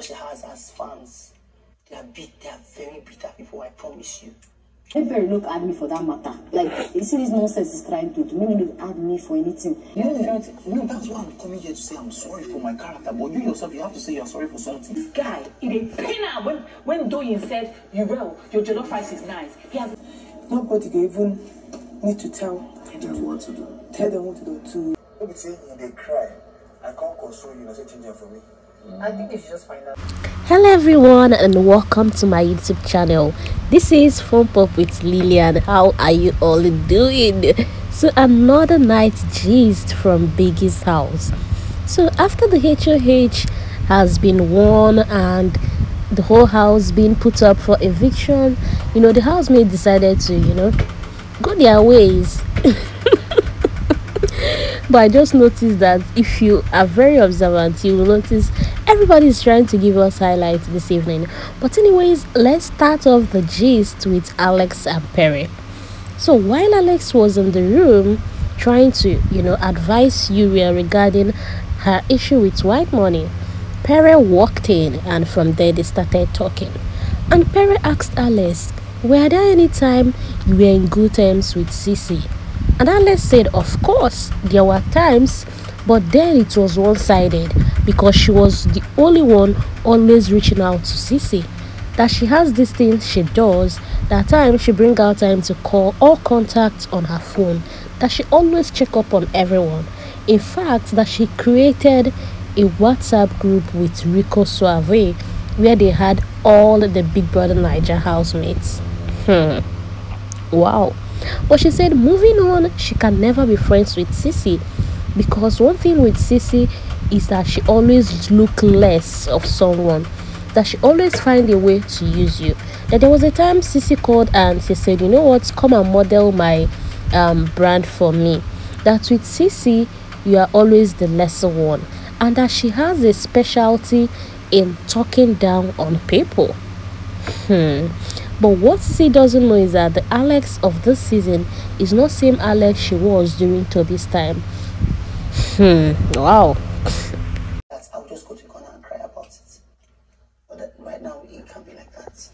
she has as fans. They are big, they are very bitter people, I promise you. Let Pere look at me for that matter. Like, you see this nonsense is trying to do. Make me look at me for anything. You know, no, that's why I'm coming here to say I'm sorry for my character. But you yourself, you have to say you're sorry for something. This guy, it a pain out when when Doyin said, "You well, your jollof rice is nice." He has Nobody can even need to tell Them what to do. tell them what to do to No be say you dey cry. I can't console you, na say change am for me. I think they should just find out. Hello everyone and welcome to my YouTube channel. This is Funpop With Lilian. How are you all doing? So another night gist from Biggie's house. So after the HOH has been won and the whole house being put up for eviction, you know the housemaid decided to, you know, go their ways. but I just noticed that if you are very observant, you will notice everybody is trying to give us highlights this evening. But, anyways, let's start off the gist with Alex and Pere. So, while Alex was in the room trying to, you know, advise Uriel regarding her issue with white money, Pere walked in and from there they started talking. And Pere asked Alex, Were there any time you were in good terms with CeeC? And Alex said, Of course, there were times, but then it was one sided because she was the only one always reaching out to CeeC. That she has these things she does, that time she bring out time to call all contacts on her phone, that she always check up on everyone. In fact, that she created a WhatsApp group with Rico Swavey where they had all the Big Brother Naija housemates. Hmm. Wow. But she said moving on, she can never be friends with CeeC because one thing with CeeC is that she always look less of someone. That she always find a way to use you. That there was a time CeeC called and she said, you know what, come and model my um, brand for me. That with CeeC, you are always the lesser one. And that she has a specialty in talking down on people. Hmm. But what CeeC doesn't know is that the Alex of this season is not same Alex she was during Tobi's time. Hmm. Wow. That I'll just go to corner and cry about it. But that, right now, it can't be like that.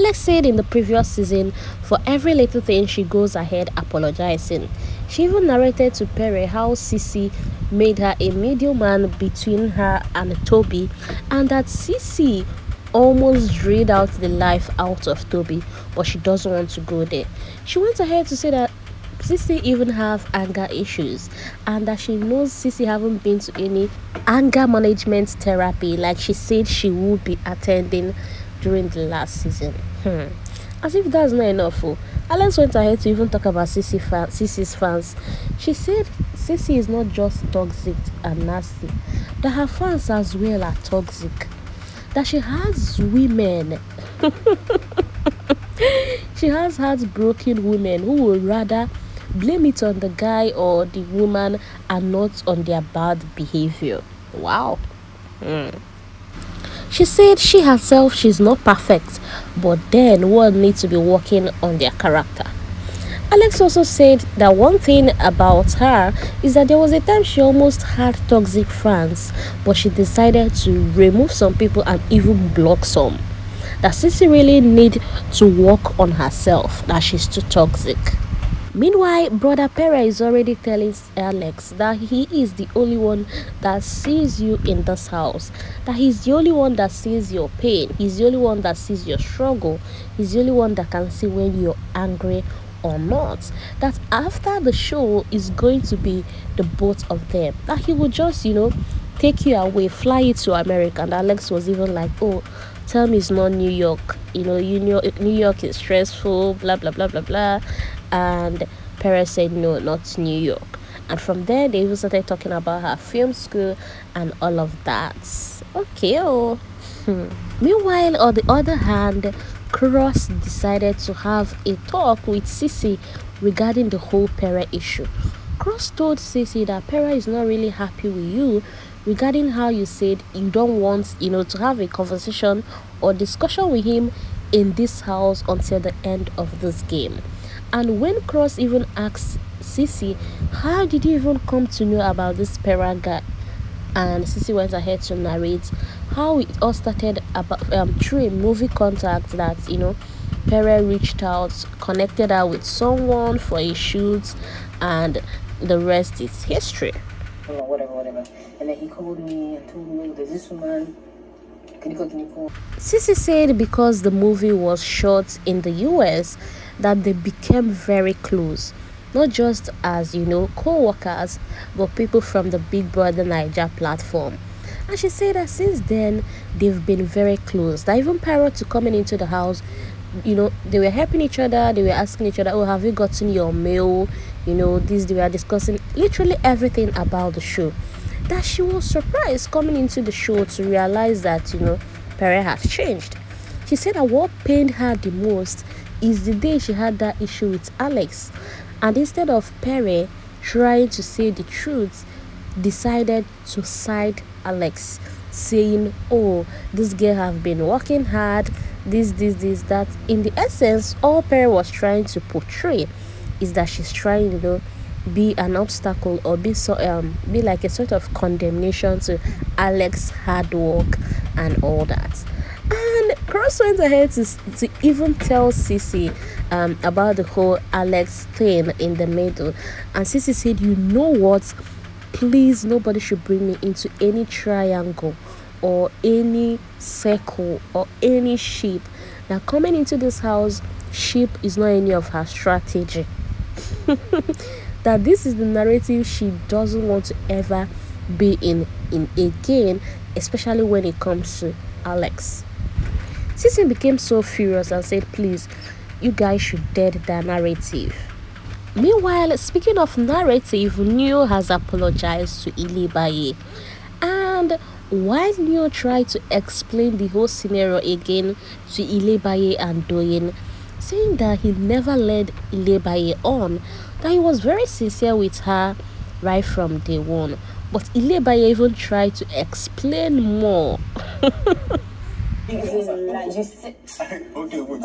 Alex said in the previous season, for every little thing she goes ahead apologizing. She even narrated to Pere how CeeC made her a middleman between her and Tobi, and that CeeC almost drained out the life out of Tobi, but she doesn't want to go there. She went ahead to say that CeeC even have anger issues and that she knows CeeC haven't been to any anger management therapy like she said she would be attending during the last season. Hmm. As if that's not enough, oh. Alex went ahead to even talk about CeeC fan, CeeC's fans. She said CeeC is not just toxic and nasty, that her fans as well are toxic. That she has women she has heartbroken women who would rather blame it on the guy or the woman and not on their bad behavior. Wow. Hmm. She said she herself she's not perfect, but then one needs to be working on their character. Alex also said that one thing about her is that there was a time she almost had toxic friends, but she decided to remove some people and even block some. That CeeC really need to work on herself, that she's too toxic. Meanwhile, Brother Pere is already telling Alex that he is the only one that sees you in this house. That he's the only one that sees your pain. He's the only one that sees your struggle. He's the only one that can see when you're angry or not. That after the show is going to be the both of them. That he will just, you know, take you away, fly you to America. And Alex was even like, oh, tell me it's not New York. You know, you know, New York is stressful, blah, blah, blah, blah, blah. And Perez said, no, not New York. And from there, they even started talking about her film school and all of that. Okay, oh. Hmm. Meanwhile, on the other hand, Cross decided to have a talk with CeeC regarding the whole Pere issue. Cross told CeeC that Pere is not really happy with you regarding how you said you don't want, you know, to have a conversation or discussion with him in this house until the end of this game. And when Cross even asked CeeC, how did you even come to know about this Pere guy? and CeeC went ahead to narrate how it all started about um, through a movie contact that you know Pere reached out, connected her with someone for a shoot, and the rest is history. Or whatever, whatever. And then he called me and told me, there's this woman. Can you call, can you call? CeeC said because the movie was shot in the US that they became very close. Not just as, you know, co-workers, but people from the Big Brother Naija platform. And she said that since then, they've been very close. That even prior to coming into the house, you know, they were helping each other. They were asking each other, oh, have you gotten your mail? You know, this, they were discussing literally everything about the show that she was surprised coming into the show to realize that, you know, Pere has changed. She said that what pained her the most is the day she had that issue with Alex. And instead of Pere trying to say the truth, decided to side Alex, saying, Oh, this girl have been working hard, this, this, this, that. In the essence, all Pere was trying to portray is that she's trying, you know, be an obstacle or be so um be like a sort of condemnation to Alex hard work and all that. Cross went ahead to, to even tell CeeC um, about the whole Alex thing in the middle. And CeeC said, You know what? Please, nobody should bring me into any triangle or any circle or any sheep. Now, coming into this house, sheep is not any of her strategy. that this is the narrative she doesn't want to ever be in in again especially when it comes to alex CeeC became so furious and said please you guys should dead the narrative meanwhile speaking of narrative neo has apologized to Ilebaye and while neo tried to explain the whole scenario again to Ilebaye and doyin saying that he never led Ilebaye on that he was very sincere with her right from day one. But Ilebaye even tried to explain more. okay, wait.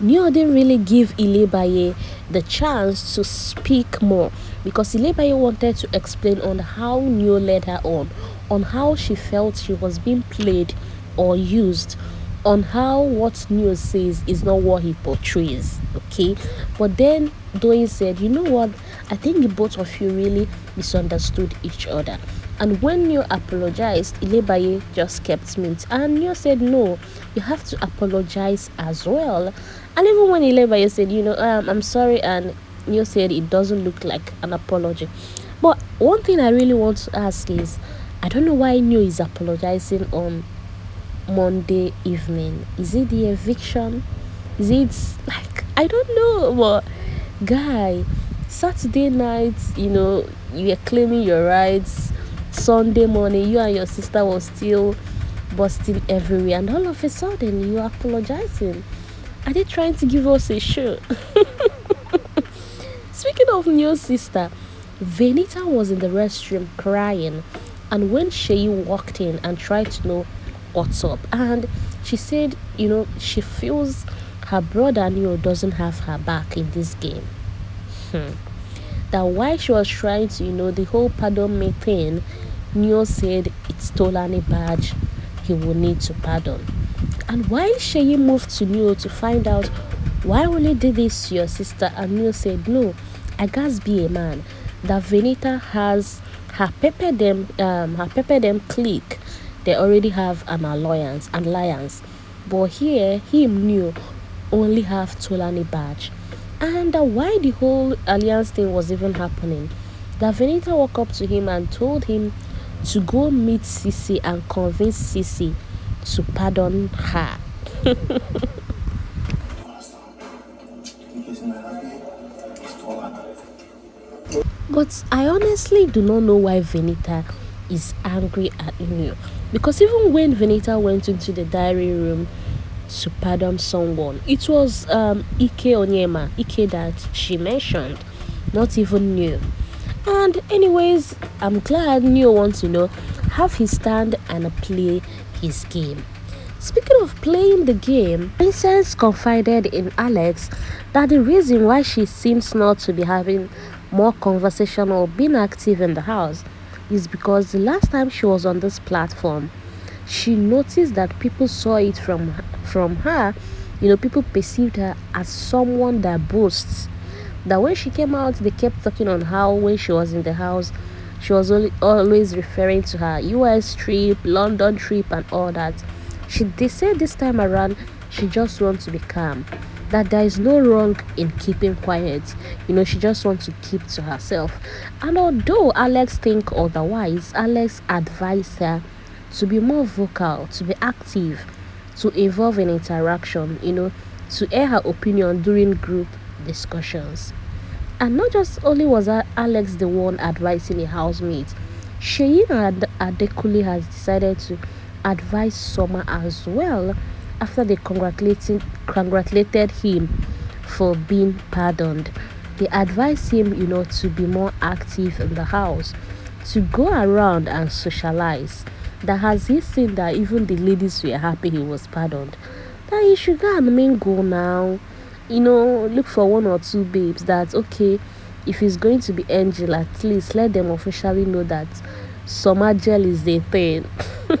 Neo didn't really give Ilebaye the chance to speak more because Ilebaye wanted to explain on how Neo led her on, on how she felt she was being played or used, on how what Neo says is not what he portrays. Okay, but then Doyin said, You know what? I think the both of you really misunderstood each other. And when Neo apologized, Ilebaye just kept mute. And Neo said, No, you have to apologize as well. And even when Ilebaye said, You know, um, I'm sorry, and Neo said it doesn't look like an apology. But one thing I really want to ask is, I don't know why Neo is apologizing on Monday evening. Is it the eviction? Is it like I don't know, but guy, Saturday night, you know, you're claiming your rights. Sunday morning, you and your sister was still busting everywhere, and all of a sudden, you are apologizing. Are they trying to give us a show? Speaking of new sister, Venita was in the restroom crying, and when Shay walked in and tried to know what's up, and she said, you know, she feels her brother Neo doesn't have her back in this game. Hmm. That why she was trying to, you know, the whole pardon me thing, Neo said it's stolen a badge, he will need to pardon. And while Shay moved to Neo to find out why will you do this to your sister, and Neo said, No, I guess be a man. That Venita has her pepper them um her pepper them clique. They already have an alliance and alliance. But here him Neo only have Tolanibaj. And uh, why the whole alliance thing was even happening, that Venita walked up to him and told him to go meet CeeC and convince CeeC to pardon her. but I honestly do not know why Venita is angry at Neo. Because even when Venita went into the diary room to pardon someone. It was um, Ike Onyema, Ike that she mentioned, not even Neo. And anyways, I'm glad Neo wants to know have his stand and play his game. Speaking of playing the game, Princess confided in Alex that the reason why she seems not to be having more conversation or being active in the house is because the last time she was on this platform, she noticed that people saw it from from her. You know, people perceived her as someone that boasts. That when she came out, they kept talking on how when she was in the house, she was always referring to her US trip, London trip, and all that. She they said this time around she just wants to be calm. That there is no wrong in keeping quiet. You know, she just wants to keep to herself. And although Alex think otherwise, Alex advised her to be more vocal, to be active, to involve in interaction, you know, to air her opinion during group discussions. And not just only was Alex the one advising a housemate, Sheyin Ad- Adekunle has decided to advise Soma as well after they congratulated, congratulated him for being pardoned. They advised him, you know, to be more active in the house, to go around and socialize. That has he seen that even the ladies were happy he was pardoned, that he should go and mingle now you know, look for one or two babes that okay, if it's going to be Angel, at least let them officially know that summer gel is the thing.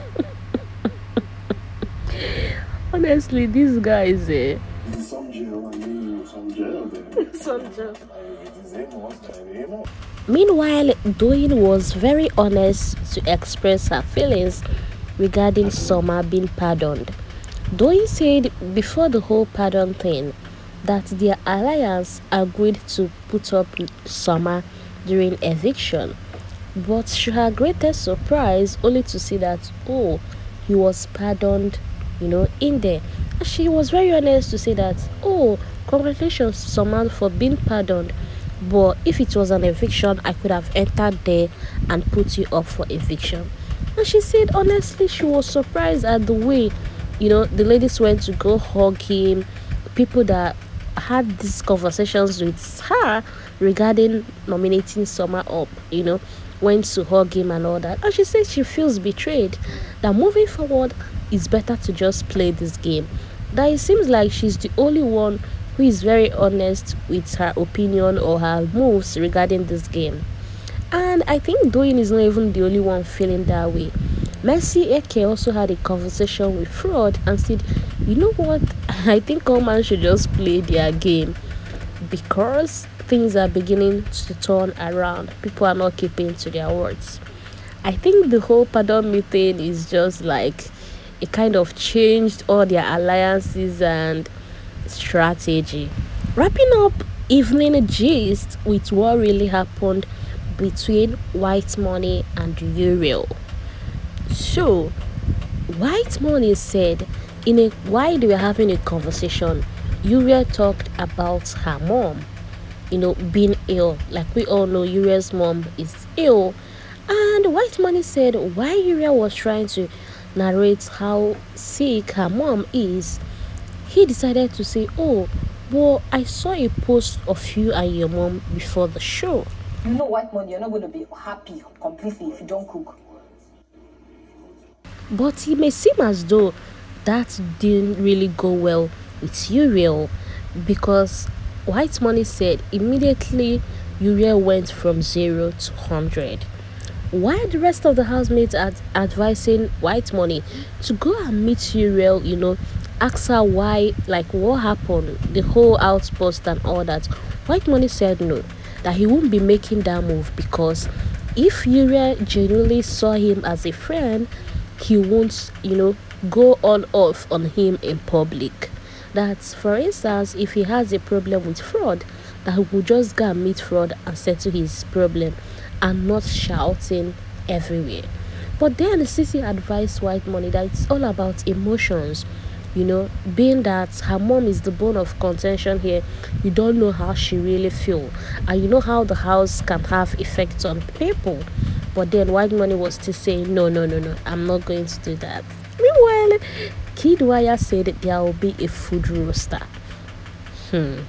Honestly, these guys? Some gel, some gel. Some gel. Meanwhile, Doyin was very honest to express her feelings regarding Soma being pardoned. Doyin said before the whole pardon thing that their alliance agreed to put up Soma during eviction. But to her greatest surprise, only to see that, oh, he was pardoned, you know, in there. And she was very honest to say that, oh, congratulations, Soma, for being pardoned. But if it was an eviction, I could have entered there and put you up for eviction. And she said, honestly, she was surprised at the way, you know, the ladies went to go hug him. People that had these conversations with her regarding nominating Soma up, you know, went to hug him and all that. And she says she feels betrayed. That moving forward, it's better to just play this game. That it seems like she's the only one who is very honest with her opinion or her moves regarding this game. And I think Doyin is not even the only one feeling that way. Mercy Eke also had a conversation with Frodd and said, You know what? I think all man should just play their game because things are beginning to turn around. People are not keeping to their words. I think the whole pardon meeting is just like it kind of changed all their alliances and strategy. Wrapping up evening gist with what really happened between White Money and Uriel. So, White Money said in a while they were having a conversation, Uriel talked about her mom, you know, being ill. Like we all know, Uriel's mom is ill. And White Money said why Uriel was trying to narrate how sick her mom is, he decided to say, Oh, well, I saw a post of you and your mom before the show. You know white money, you're not going to be happy completely if you don't cook. But it may seem as though that didn't really go well with Uriel because White Money said immediately Uriel went from 0 to 100. While the rest of the housemates are advising White Money to go and meet Uriel, you know, ask her why, like what happened, the whole outpost and all that. White Money said no, that he won't be making that move because if Uriel genuinely saw him as a friend, he won't, you know, go on off on him in public. That, for instance, if he has a problem with Frodd, that he will just go and meet Frodd and settle his problem and not shouting everywhere. But then CeeC advised White Money that it's all about emotions. You know, being that her mom is the bone of contention here, you don't know how she really feel, and you know how the house can have effects on people. But then White Money was still saying, no, no, no, no, I'm not going to do that. Meanwhile, Kiddwaya said there will be a food roaster. Hmm.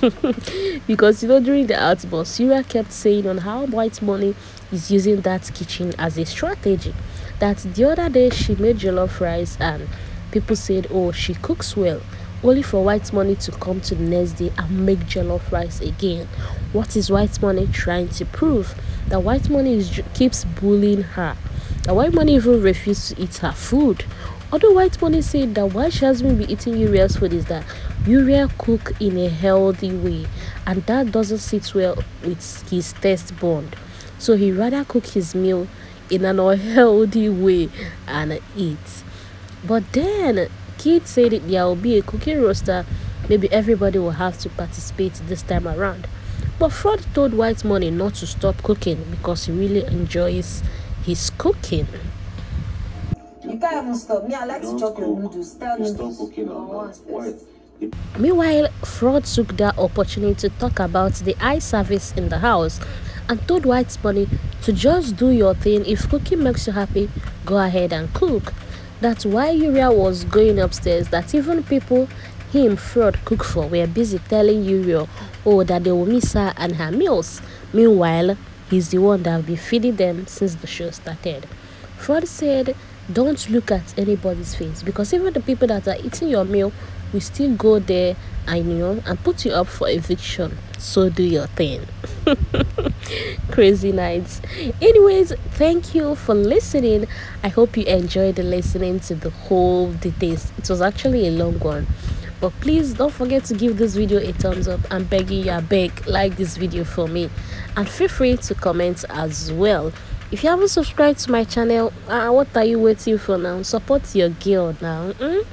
because you know during the outburst, Syria kept saying on how White Money is using that kitchen as a strategy. That the other day she made jollof rice and people said, "Oh, she cooks well." Only for White Money to come to the next day and make jollof rice again. What is white money trying to prove? That white money is, keeps bullying her. That white money even refused to eat her food. Although white money said that why she hasn't been eating uriel's food is that uriel cook in a healthy way and that doesn't sit well with his test bond so he rather cook his meal in an unhealthy way and eat. But then Kid said there will be a cooking roster. Maybe everybody will have to participate this time around but Frodd told White Money not to stop cooking because he really enjoys his cooking. You can't even stop. Me, I like to chop your noodles. Tell noodles. Meanwhile, Frodd took that opportunity to talk about the eye service in the house and told White Money to just do your thing. If cooking makes you happy, go ahead and cook. That's why Uriel was going upstairs, that even people him Frodd cook for were busy telling Uriel oh that they will miss her and her meals. Meanwhile, he's the one that will be feeding them since the show started. Frodd said, don't look at anybody's face because even the people that are eating your meal will still go there and you know and put you up for eviction. So do your thing. Crazy nights. Anyways, thank you for listening. I hope you enjoyed listening to the whole details. It was actually a long one but please don't forget to give this video a thumbs up i'm begging you beg like this video for me. And feel free to comment as well. If you haven't subscribed to my channel uh, what are you waiting for now? Support your girl now mm?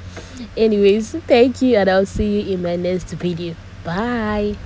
anyways thank you and i'll see you in my next video. Bye